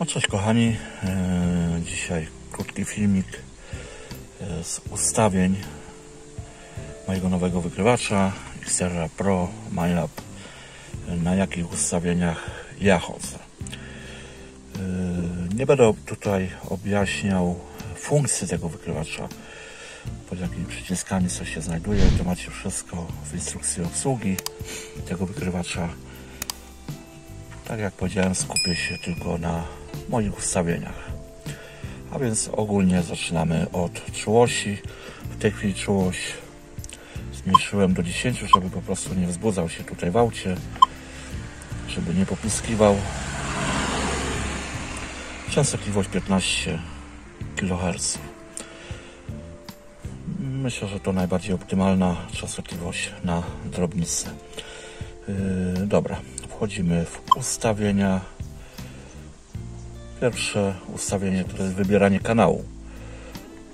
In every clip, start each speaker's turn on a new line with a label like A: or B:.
A: No cześć kochani, e, dzisiaj krótki filmik e, z ustawień mojego nowego wykrywacza Xterra Pro MyLab na jakich ustawieniach ja chodzę. E, nie będę tutaj objaśniał funkcji tego wykrywacza, pod jakimi przyciskami coś się znajduje, to macie wszystko w instrukcji obsługi tego wykrywacza. Tak jak powiedziałem, skupię się tylko na moich ustawieniach. A więc ogólnie zaczynamy od czułości. W tej chwili czułość zmniejszyłem do 10, żeby po prostu nie wzbudzał się tutaj w aucie, żeby nie popiskiwał. Częstotliwość 15 kHz. Myślę, że to najbardziej optymalna częstotliwość na drobnicę. Yy, dobra, wchodzimy w ustawienia. Pierwsze ustawienie to jest wybieranie kanału.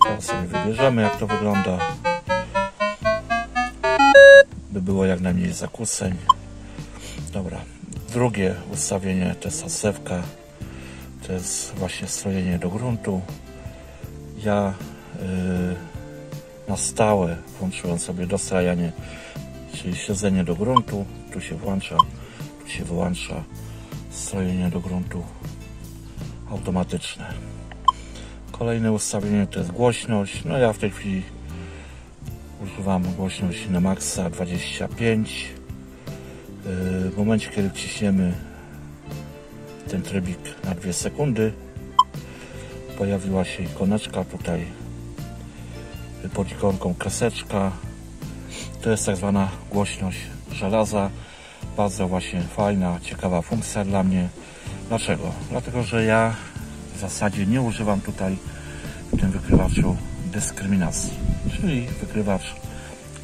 A: Teraz sobie wybierzemy jak to wygląda. By było jak najmniej zakłóceń. Dobra. Drugie ustawienie to jest asewka. To jest właśnie strojenie do gruntu. Ja yy, na stałe włączyłem sobie dostrajanie, czyli śledzenie do gruntu. Tu się włącza, tu się wyłącza strojenie do gruntu automatyczne. Kolejne ustawienie to jest głośność. No ja w tej chwili używam głośność na maksa 25. W momencie kiedy wciśniemy ten trybik na 2 sekundy pojawiła się ikoneczka tutaj pod ikonką kreseczka to jest tak zwana głośność żelaza bardzo właśnie fajna, ciekawa funkcja dla mnie dlaczego? dlatego, że ja w zasadzie nie używam tutaj w tym wykrywaczu dyskryminacji czyli wykrywacz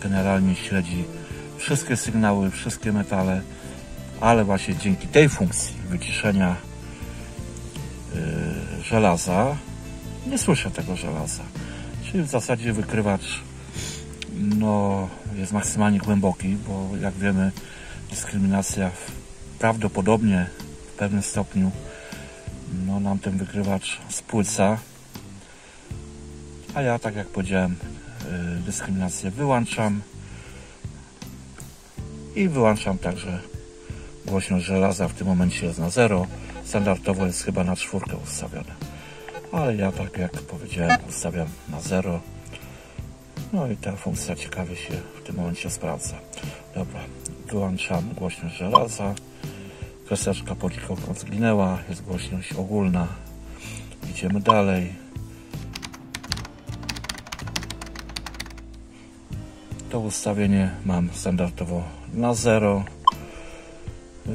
A: generalnie śledzi wszystkie sygnały, wszystkie metale ale właśnie dzięki tej funkcji wyciszenia yy, żelaza nie słyszę tego żelaza czyli w zasadzie wykrywacz no, jest maksymalnie głęboki, bo jak wiemy dyskryminacja prawdopodobnie pewnym stopniu no, nam ten wykrywacz spłyca. A ja tak jak powiedziałem yy, dyskryminację wyłączam. I wyłączam także głośność żelaza w tym momencie jest na 0 standardowo jest chyba na czwórkę ustawione ale ja tak jak powiedziałem ustawiam na 0 no i ta funkcja ciekawie się w tym momencie sprawdza. Dobra, wyłączam głośność żelaza kreseczka pod ikoną zginęła jest głośność ogólna. Idziemy dalej. To ustawienie mam standardowo na 0 yy,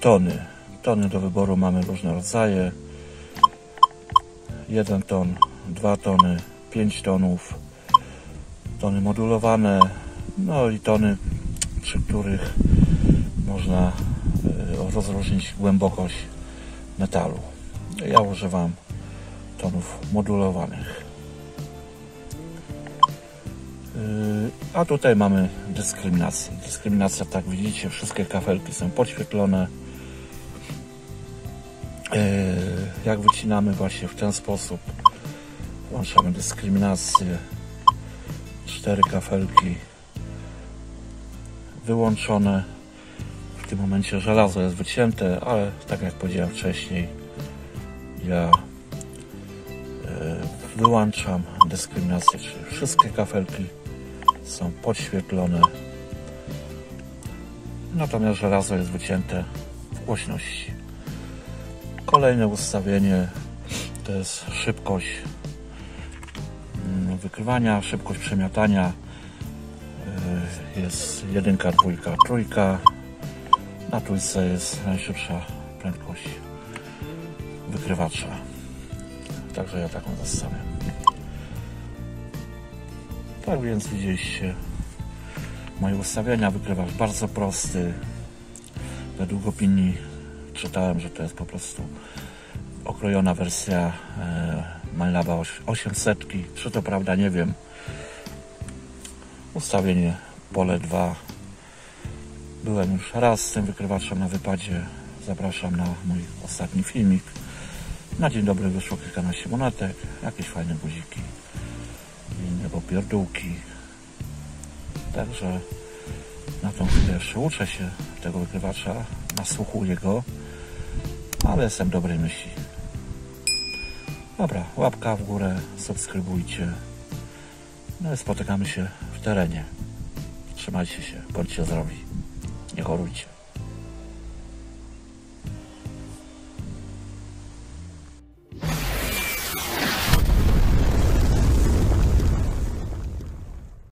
A: tony. Tony do wyboru mamy różne rodzaje. 1 ton, 2 tony, 5 tonów, tony modulowane, no i tony, przy których można rozróżnić głębokość metalu. Ja używam tonów modulowanych. E, a tutaj mamy dyskryminację. Dyskryminacja, tak widzicie, wszystkie kafelki są podświetlone E, jak wycinamy właśnie w ten sposób włączamy dyskryminację cztery kafelki wyłączone w tym momencie żelazo jest wycięte ale tak jak powiedziałem wcześniej ja e, wyłączam dyskryminację czyli wszystkie kafelki są podświetlone natomiast żelazo jest wycięte w głośności Kolejne ustawienie to jest szybkość mm, wykrywania, szybkość przemiatania. E, jest jedynka, dwójka, trójka. Na trójce jest najszybsza prędkość wykrywacza. Także ja taką zostawiam. Tak więc widzieliście moje ustawienia. Wykrywacz bardzo prosty. Według opinii czytałem, że to jest po prostu okrojona wersja e, MyLaba 800. Czy to prawda, nie wiem. Ustawienie pole 2. Byłem już raz z tym wykrywaczem na wypadzie. zapraszam na mój ostatni filmik. Na dzień dobry wyszło kilkanaście monetek, jakieś fajne guziki, inne popierdółki. Także na tą chwilę jeszcze uczę się tego wykrywacza, nasłuchuję go, ale jestem dobrej myśli. Dobra, łapka w górę, subskrybujcie. No i spotykamy się w terenie. Trzymajcie się, bądźcie zdrowi. Nie chorujcie.